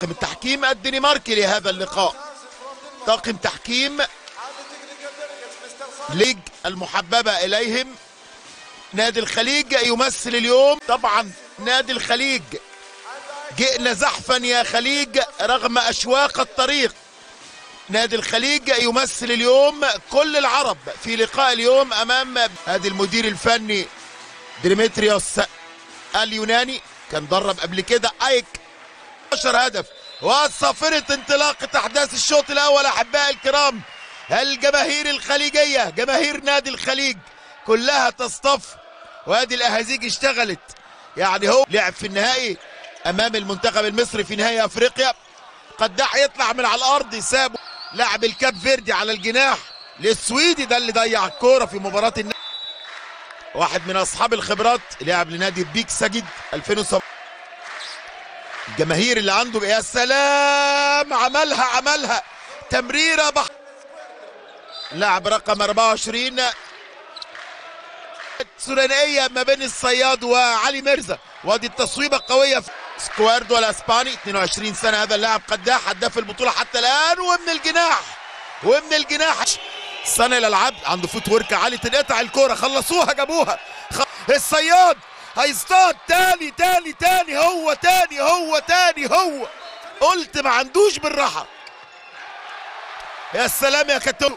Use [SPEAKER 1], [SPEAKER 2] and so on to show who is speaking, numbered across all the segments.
[SPEAKER 1] طاقم التحكيم الدنماركي لهذا اللقاء. طاقم تحكيم ليج المحببة إليهم. نادي الخليج يمثل اليوم. طبعا نادي الخليج. جئنا زحفا يا خليج رغم أشواق الطريق. نادي الخليج يمثل اليوم كل العرب في لقاء اليوم أمام هذا المدير الفني ديمتريوس اليوناني. كان درب قبل كده أيك 10 هدف. وصافرة انطلاقة أحداث الشوط الأول أحبائي الكرام. الجماهير الخليجية جماهير نادي الخليج كلها تصطف. وادي الأهازيج اشتغلت. يعني هو لعب في النهائي أمام المنتخب المصري في نهائي أفريقيا. قداح يطلع من على الأرض يسابه لاعب الكاب فيردي على الجناح. للسويدي ده اللي ضيع الكورة في مباراة النهائي واحد من أصحاب الخبرات لعب لنادي بيك سجد 2007 الجماهير اللي عنده يا سلام عملها عملها. تمريرة بح لاعب رقم 24 ثنائية ما بين الصياد وعلي مرزا وادي التصويبة قوية. في سكواردو الاسباني 22 سنة. هذا اللاعب قداح هداف البطولة حتى الآن. ومن الجناح ومن الجناح. صانع الالعاب عنده فوت ورك عالي. تنقطع الكورة. خلصوها جابوها. خ... الصياد. هيصطاد تاني تاني تاني هو تاني هو تاني هو. قلت ما عندوش بالراحة. يا سلام يا كتو.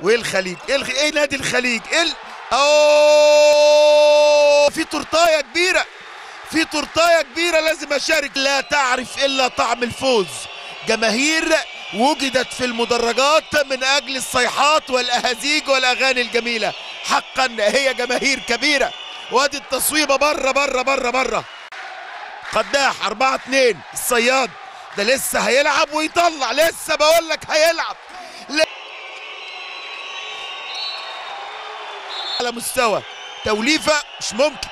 [SPEAKER 1] وإيه الخليج؟ إيه, الخ... إيه نادي الخليج؟ إيه ال... أوه في تورتاية كبيرة. في تورتاية كبيرة لازم أشارك. لا تعرف إلا طعم الفوز. جماهير وجدت في المدرجات من أجل الصيحات والأهازيج والأغاني الجميلة. حقا هي جماهير كبيرة. وادي التصويبة بره بره بره بره قداح 4 2 الصياد ده لسه هيلعب ويطلع. لسه بقول لك هيلعب. على مستوى توليفة مش ممكن.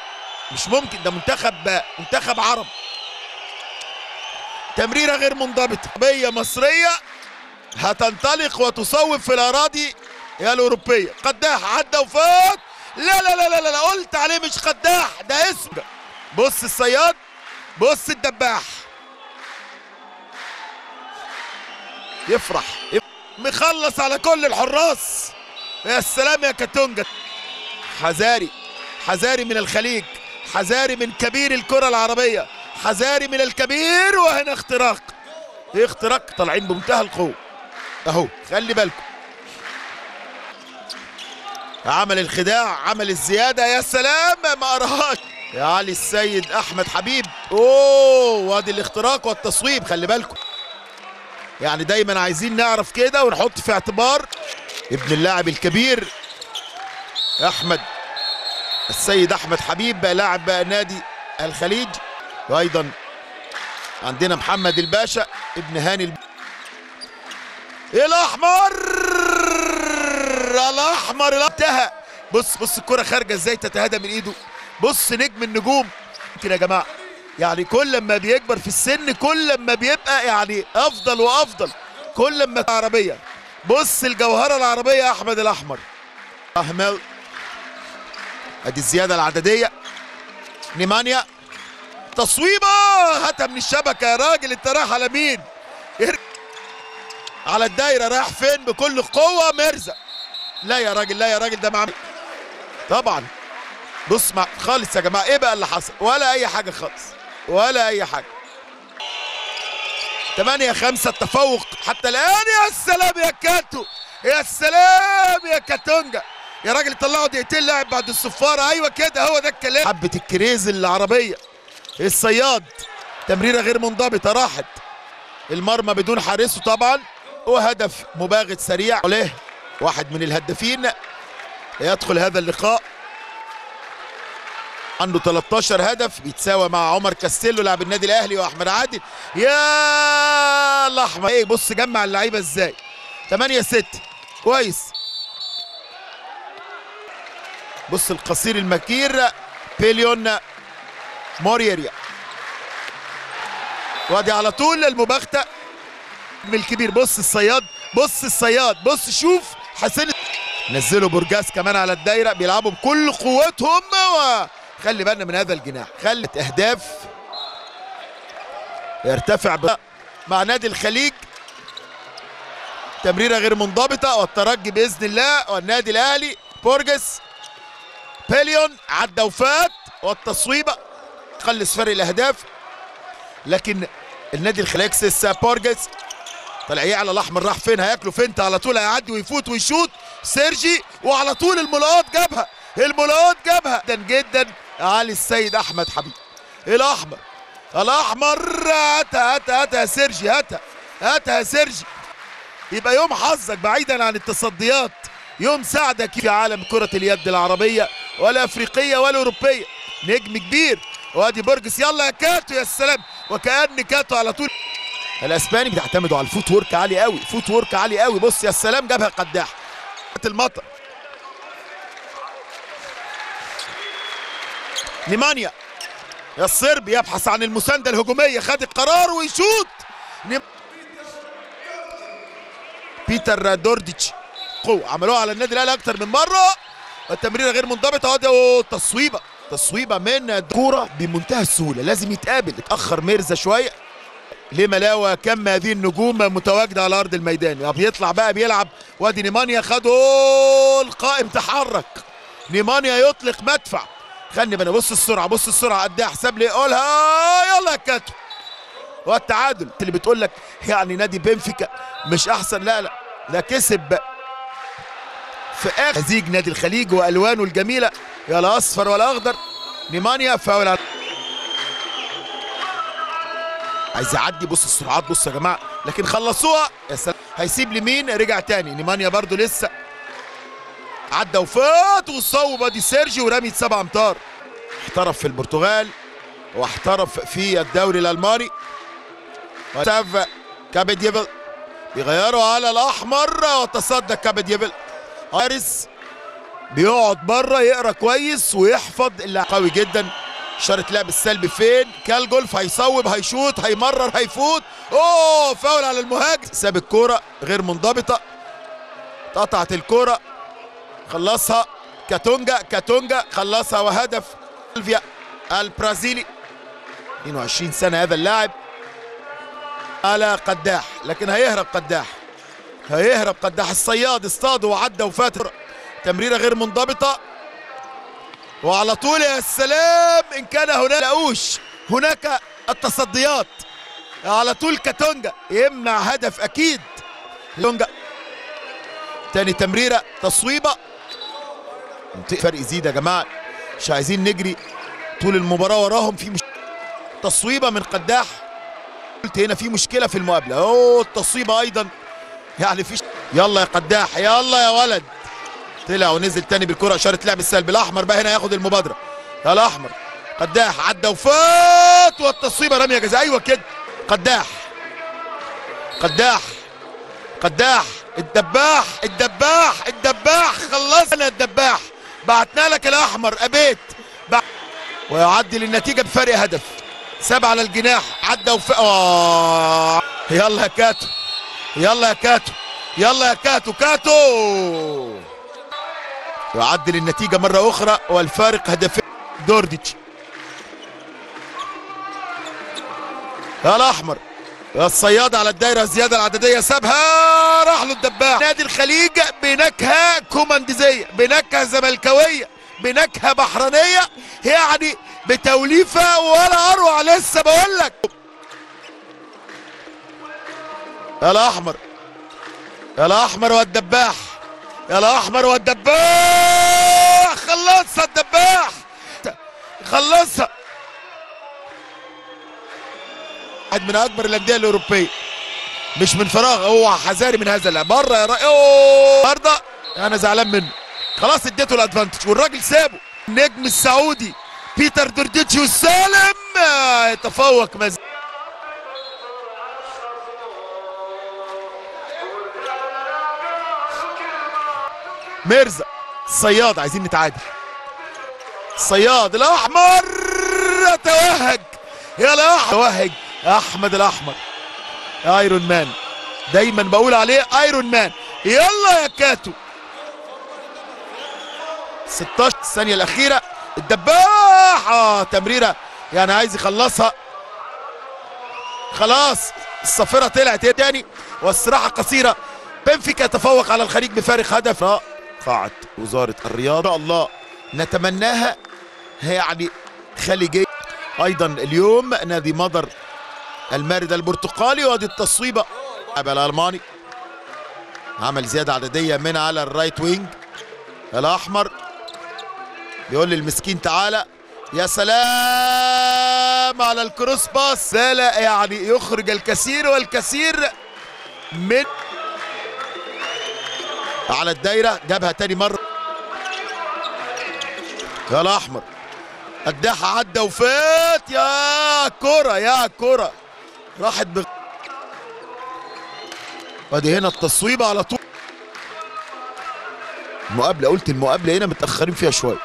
[SPEAKER 1] مش ممكن. ده منتخب منتخب عرب. تمريرة غير منضبطة. عربيه مصرية هتنطلق وتصوب في الأراضي الأوروبية. قداح عدى وفات لا لا لا لا لا قلت عليه مش قداح ده اسم. بص الصياد بص الدباح. يفرح. مخلص على كل الحراس. يا سلام يا كاتونجا. حذاري حذاري من الخليج حذاري من كبير الكرة العربية حذاري من الكبير وهنا اختراق. اختراق طالعين بمنتهى القوة. أهو خلي بالكم. عمل الخداع عمل الزيادة يا سلام ما قراهاش يا علي السيد أحمد حبيب. أوه وادي الاختراق والتصويب خلي بالكم. يعني دايما عايزين نعرف كده ونحط في اعتبار ابن اللاعب الكبير أحمد السيد أحمد حبيب لاعب نادي الخليج. وأيضا عندنا محمد الباشا ابن هاني الب... الأحمر! الاحمر انتهى. بص بص الكرة خارجة إزاي تتهادى من إيده. بص نجم النجوم. كده يا جماعة يعني كل ما بيكبر في السن كل ما بيبقى يعني أفضل وأفضل. كل ما عربية. بص الجوهرة العربية أحمد الأحمر. احمد أدي الزيادة العددية. نيمانيا. تصويبة. هاتها من الشبكة. يا راجل أنت رايح على مين؟ على الدايرة رايح فين؟ بكل قوة مرزق لا يا راجل لا يا راجل ده مع طبعا. بص مع خالص يا جماعة إيه بقى اللي حصل؟ ولا أي حاجة خالص ولا أي حاجة. 8 5 التفوق. حتى الآن يا سلام يا كاتو يا سلام يا كاتونجا. يا راجل طلعوا دقيقتين لاعب بعد الصفارة. أيوه كده هو ده الكلام. حبة الكريز العربية الصياد. تمريرة غير منضبطة راحت. المرمى بدون حارسه طبعا وهدف مباغت سريع. عليه واحد من الهدافين. يدخل هذا اللقاء. عنده 13 هدف. بيتساوى مع عمر كاستيلو لاعب النادي الأهلي وأحمد عادل. يا الأحمر. إيه بص جمع اللعيبة إزاي. 8 6 كويس. بص القصير المكير. بيليون موريريا. وادي على طول المباغته الكبير. بص الصياد. بص الصياد. بص شوف. حسين نزلوا برجاس كمان على الدايرة بيلعبوا بكل قوتهم. وخلي بالنا من هذا الجناح خلت أهداف يرتفع. مع نادي الخليج. تمريرة غير منضبطة والترجي بإذن الله. والنادي الأهلي بورجس بيليون عدى وفات. والتصويبة قلص فرق الأهداف. لكن النادي الخليج سيسا بورجس طلع يعلى الأحمر راح فين؟ هياكله فين؟ على طول هيعدي ويفوت ويشوط سيرجي وعلى طول الملاقات جابها. الملاقات جابها. جدا جدا. علي السيد أحمد حبيب. الأحمر. الأحمر. هاتها هاتها هاتها يا سيرجي هاتها. هاتها يا سيرجي. يبقى يوم حظك بعيدا عن التصديات. يوم ساعدك في عالم كرة اليد العربية ولا أفريقية ولا أوروبية. نجم كبير. وادي برجس يلا يا كاتو يا سلام. وكأن كاتو على طول. الاسباني بيعتمدوا على ال footwork عالي قوي footwork عالي قوي. بص يا سلام جابها قداح المطر. نيمانيا. يا الصربي يبحث عن المساندة الهجومية. خد القرار ويشوط. نيم... بيتر دورديتش. قوة. عملوها على النادي الأهلي أكتر من مرة. والتمريره غير منضبطة. وادي تصويبة. تصويبة من كورة بمنتهى السهولة. لازم يتقابل. اتأخر ميرزا شوية. ليه ملاوى كم هذه النجوم متواجدة على أرض الميدان. بيطلع بقى بيلعب وادي نيمانيا خد القائم تحرك. نيمانيا يطلق مدفع. خلي بالنا بص السرعة بص السرعة قد إيه حساب لي يقولها يلا يا والتعادل اللي بتقول لك يعني نادي بنفيكا مش أحسن. لا لا ده كسب. في آخر مزيج نادي الخليج وألوانه الجميلة. يلا أصفر ولا أخضر. نيمانيا فاول على عايز يعدي. بص السرعات بص يا جماعة. لكن خلصوها. يا سلام. هيسيب لمين؟ رجع تاني. نيمانيا برضو لسه. عدى وفات وصوب. ادي سيرجي ورميت سبع أمتار. احترف في البرتغال واحترف في الدوري الألماني. وتاف كابيديفل بيغيروا على الأحمر. وتصدى كابيديفل حارس بيقعد بره يقرأ كويس ويحفظ. اللي قوي جدا. اشاره لعب السلبي فين؟ كالجولف هيصوب هيشوط هيمرر هيفوت. أوه فاول على المهاجم. ساب الكورة غير منضبطة. اتقطعت الكورة. خلصها. كاتونجا كاتونجا خلصها وهدف. سيلفيا البرازيلي. 22 سنة هذا اللاعب. على قداح. لكن هيهرب قداح. هيهرب قداح الصياد. اصطاده وعدى وفات تمريرة غير منضبطة. وعلى طول يا سلام إن كان هناك لاقوش هناك التصديات. على طول كاتونجا يمنع هدف أكيد. كاتونجا. تاني تمريرة تصويبة. فرق يزيد يا جماعة. مش عايزين نجري طول المباراة وراهم في مش... تصويبة من قداح. قلت هنا في مشكلة في المقابلة. أوه التصويبة أيضا. يعني في يلا يا قداح يلا يا ولد. طلع ونزل تاني بالكرة إشارة لعب السلبي الاحمر بقى هنا ياخد المبادرة. الأحمر قداح عدى وفات والتصويبه رميه جزاء. أيوه كده قداح. قداح. قداح. الدباح الدباح الدباح خلصنا الدباح. بعتنا لك الأحمر أبيت. بع... ويعدل النتيجه بفرق هدف. ساب على الجناح عدى وف آه. يلا يا كاتو يلا يا كاتو يلا يا كاتو كاتو. يعدل النتيجة مرة أخرى والفارق هدفين. دورديتش. الأحمر. يا الصياد على الدايرة الزيادة العددية سابها. راح له الدباح نادي الخليج بنكهة كومانديزية بنكهة زملكاوية بنكهة بحرانية يعني بتوليفة ولا أروع لسه بقول لك. الأحمر. الأحمر والدباح. يا الاحمر والدباح! خلصها الدباح! خلصها واحد من أكبر الأندية الأوروبية. مش من فراغ هو حذاري من هذا اللعب بره يا رأي النهارده أنا زعلان منه. خلاص اديته الأدفانتج. والراجل سابه. النجم السعودي بيتر دورديتش والسالم! يتفوق مزيد. ميرزا الصياد عايزين نتعادل. الصياد الأحمر توهج يا الاحمر توهج أحمد الأحمر. Iron Man دايما بقول عليه Iron Man يلا يا كاتو. 16 الثانية الأخيرة. الدباح آه تمريرة. يعني عايز يخلصها. خلاص. الصافره طلعت تاني. والصراحه قصيرة. بنفيكا يتفوق على الخليج بفارق هدف. قاعة وزارة الرياضة. الله نتمناها. يعني خليجية أيضا اليوم نادي مضر المارد البرتقالي وادي التصويبة. الألماني. عمل زيادة عددية من على ال right wing. الأحمر. بيقول للمسكين تعالى. يا سلام على ال cross pass لا يعني يخرج الكثير والكثير من على الدايرة جابها تاني مرة. يا الاحمر قداحة عدى وفات. يا كرة يا كرة. راحت ب وادي هنا التصويبة على طول. المقابلة قلت المقابلة هنا متأخرين فيها شوية.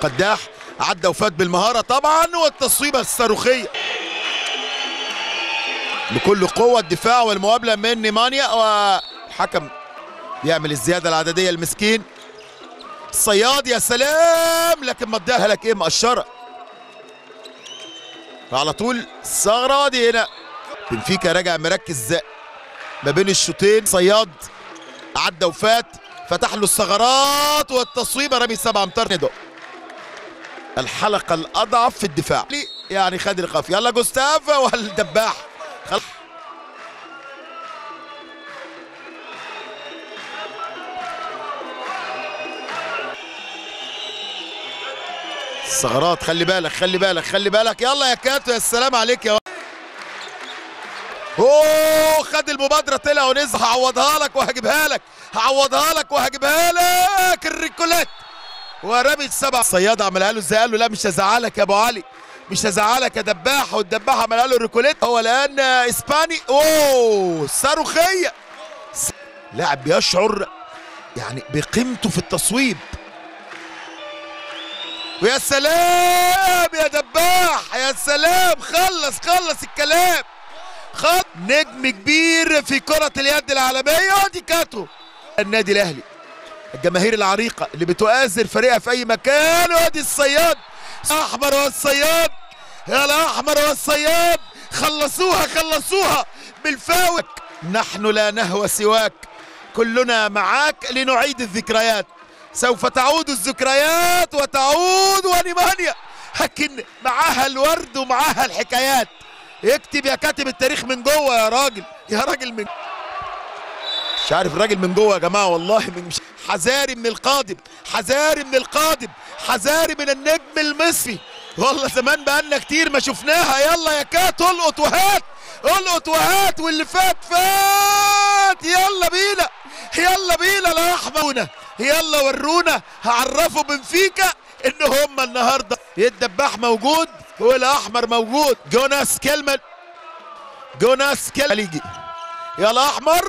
[SPEAKER 1] قداح عدى وفات بالمهارة طبعا والتصويبة الصاروخية. بكل قوة الدفاع والمقابلة من نيمانيا وحكم يعمل الزيادة العددية المسكين الصياد يا سلام! لكن ما اداها لك إيه مقشرة على طول الثغرة دي هنا. بنفيكا راجع مركز ما بين الشوطين. صياد عدى وفات. فتح له الثغرات والتصويبة رمي سبعة أمتار. ندو الحلقة الأضعف في الدفاع. يعني خد القف يلا جوستاف والدباح. الثغرات خلي بالك خلي بالك خلي بالك. يلا يا كاتو يا سلام عليك يا أوه خد المبادرة طلع ونزل هعوضها لك وهجيبها لك. هعوضها لك وهجيبها لك الريكولات ورمي سبع صياد عملها له إزاي قال له. لا مش هزعلك يا أبو علي. مش هزعلك يا دباح والدباح عملها له ريكوليت هو الان إسباني. أوه صاروخية. لاعب بيشعر يعني بقيمته في التصويب. ويا سلام يا دباح يا سلام. خلص خلص الكلام. خط نجم كبير في كرة اليد العالمية. دي كاتو النادي الأهلي الجماهير العريقة اللي بتؤازر فريقها في أي مكان. وادي الصياد. احمر والصياد يا الأحمر والصياد. خلصوها خلصوها. بالفاوك. نحن لا نهوى سواك. كلنا معاك لنعيد الذكريات. سوف تعود الذكريات وتعود ونيمانيا. لكن معاها الورد ومعاها الحكايات. اكتب يا كاتب التاريخ من جوه يا راجل. يا راجل من مش عارف الراجل من جوه يا جماعة والله من مش حذاري من القادم حذاري من القادم حذاري من النجم المصري. والله زمان بقالنا كتير ما شفناها. يلا يا كات القط وهات القط وهات واللي فات فات. يلا بينا يلا بينا لا يحمونا يلا ورونا هعرفوا بنفيكا إن هم النهارده. الدباح موجود والاحمر موجود. جوناس كلمن جوناس كلمن. يلا أحمر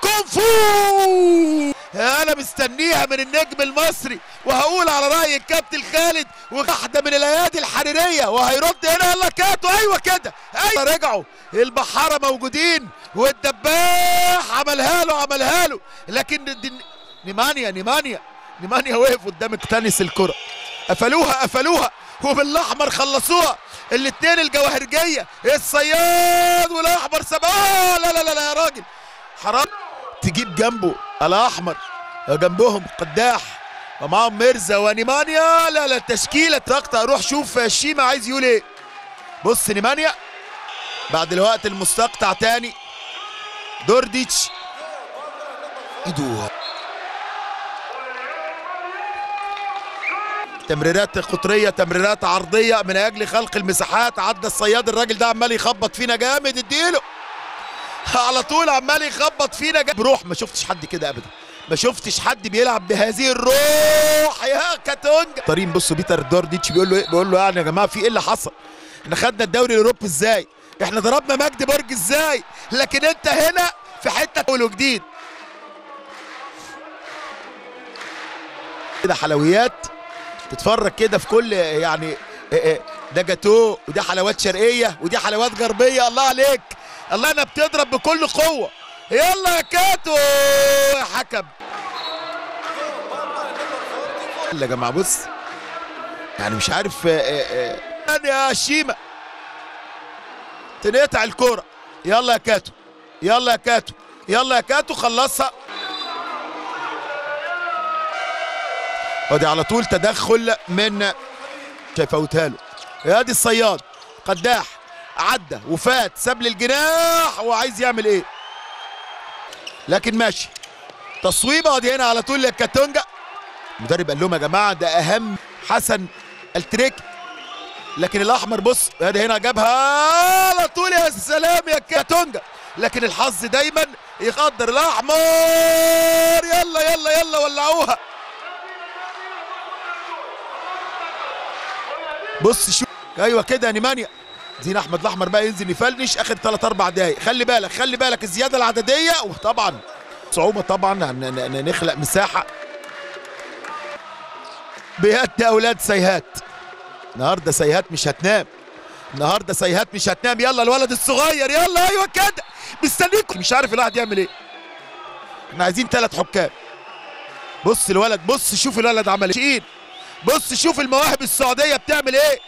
[SPEAKER 1] كونغ فو أنا مستنيها من النجم المصري وهقول على رأي الكابتن خالد واحدة من الايادي الحريرية وهيرد هنا يلا كاتو أيوه كده أيوه رجعوا البحارة موجودين والدباح عملها له عملها له لكن نيمانيا نيمانيا نيمانيا وقف قدام تنس الكرة قفلوها قفلوها وبالأحمر خلصوها الاثنين الجواهرجية الصياد والأحمر سبعه لا لا لا لا يا راجل حرام. تجيب جنبه الأحمر جنبهم قداح ومعاهم ميرزا ونيمانيا. لا لا التشكيله تقطع روح شوف الشيما عايز يقول إيه. بص نيمانيا بعد الوقت المستقطع تاني. دورديتش ايدو تمريرات قطرية تمريرات عرضية من أجل خلق المساحات. عدى الصياد الراجل ده عمال يخبط فينا جامد. اديله. على طول عمال يخبط فينا بروح ما شفتش حد كده ابدا. ما شفتش حد بيلعب بهذه الروح. يا كاتونجا. طريم بصوا بيتر دورديتش بيقول له إيه؟ بيقول له يعني يا جماعة في إيه اللي حصل؟ إحنا خدنا الدوري الأوروبي إزاي؟ إحنا ضربنا مجدي برج إزاي؟ لكن أنت هنا في حتة أول وجديد. كده حلويات تتفرج كده في كل يعني ده جاتو ودي حلوات شرقية ودي حلوات غربية. الله عليك. الله أنا بتضرب بكل قوة. يلا يا كاتو يا حكم. يا جماعة بص. يعني مش عارف آه، آه، آه، يا شيما تنقطع الكورة. يلا يا كاتو يلا يا كاتو يلا يا كاتو خلصها. ودي على طول تدخل من شايفوتها له يا دي الصياد قداح. عدى وفات ساب للجناح وعايز يعمل إيه؟ لكن ماشي. تصويبه ودي هنا على طول للكاتونجا المدرب قال لهم يا جماعة ده أهم حسن التريك. لكن الأحمر بص ادي هنا جابها على طول يا سلام يا كاتونجا. لكن الحظ دايما يقدر الأحمر. يلا يلا يلا ولعوها. بص شو أيوه كده يا نيمانيا. زين أحمد الأحمر بقى ينزل يفلنش آخر 3 4 دقايق. خلي بالك خلي بالك الزيادة العددية. وطبعا صعوبة طبعا نخلق مساحة. بيد أولاد سيهات. النهارده سيهات مش هتنام. النهارده سيهات مش هتنام. يلا الولد الصغير يلا أيوه كده. مستنيكم. مش عارف الواحد يعمل إيه. إحنا عايزين ثلاث حكام. بص الولد بص شوف الولد عمل إيه. بص شوف المواهب السعودية بتعمل إيه.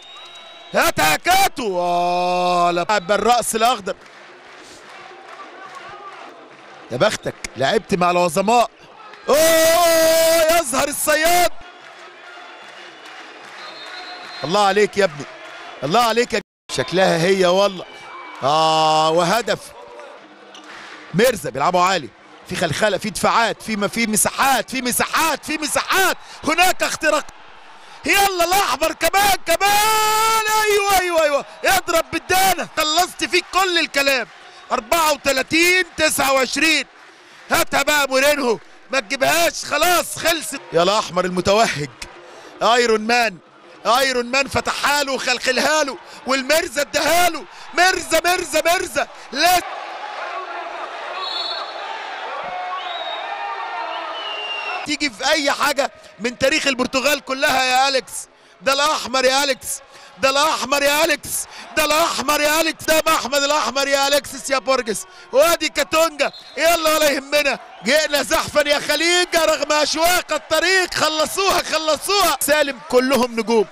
[SPEAKER 1] هات يا كاتو آه بالرأس الأخضر. يا بختك لعبت مع العظماء. أوه يظهر الصياد. الله عليك يا ابني. الله عليك يا شكلها هي والله. آه وهدف. ميرزا بيلعبوا عالي. في خلخلة في دفاعات في ما في مساحات في مساحات في مساحات. هناك اختراق. يلا الأحمر كمان كمان. أيوه أيوه أيوه. اضرب بالدانة. خلصت فيك كل الكلام. 34 29 هاتها بقى مورينهو ما تجيبهاش. خلاص خلصت. يا الأحمر المتوهج. Iron Man Iron Man فتحها له وخلخلها له. والمرزة اداها له. مرزة مرزة مرزة. لا تيجي في أي حاجة من تاريخ البرتغال كلها يا أليكس. ده الأحمر يا أليكس. ده الأحمر يا أليكس. ده الأحمر يا أليكس. ده احمد الأحمر يا اليكسس يا بورجس. وادي كاتونجا. يلا ولا يهمنا. جئنا زحفا يا خليجة رغم أشواق الطريق. خلصوها خلصوها. سالم كلهم نجوم.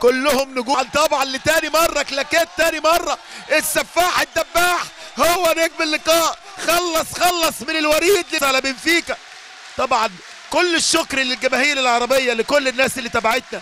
[SPEAKER 1] كلهم نجوم. طبعا لتاني مرة كلاكيت تاني مرة. السفاح الدباح. هو نجم اللقاء. خلص خلص من الوريد على بنفيكا. طبعا كل الشكر للجماهير العربية لكل الناس اللي تبعتنا.